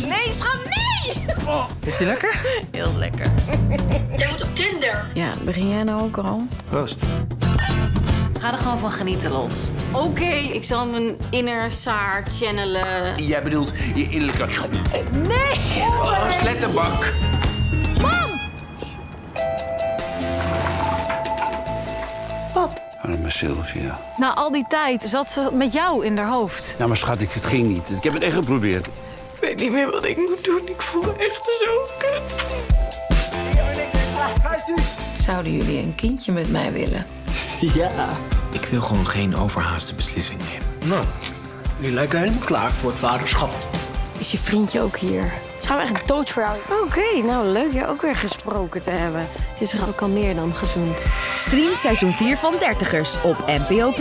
Nee, schat, nee! Is die lekker? Heel lekker. Jij moet op Tinder. Ja, begin jij nou ook al? Proost. Ga er gewoon van genieten, Lot. Oké, ik zal mijn inner Saar channelen. Jij bedoelt je innerlijke... Nee! Oh, slettenbak. Arme Sylvia. Na al die tijd zat ze met jou in haar hoofd. Nou, maar schat, ik, het ging niet. Ik heb het echt geprobeerd. Ik weet niet meer wat ik moet doen. Ik voel me echt zo kut. Zouden jullie een kindje met mij willen? Ik wil gewoon geen overhaaste beslissing nemen. Nou, jullie lijken helemaal klaar voor het vaderschap. Is je vriendje ook hier? Gaan echt dood voor jou. Oké, nou leuk je ook weer gesproken te hebben. Je is er ook al meer dan gezoend. Stream seizoen 4 van Dertigers op NPO+.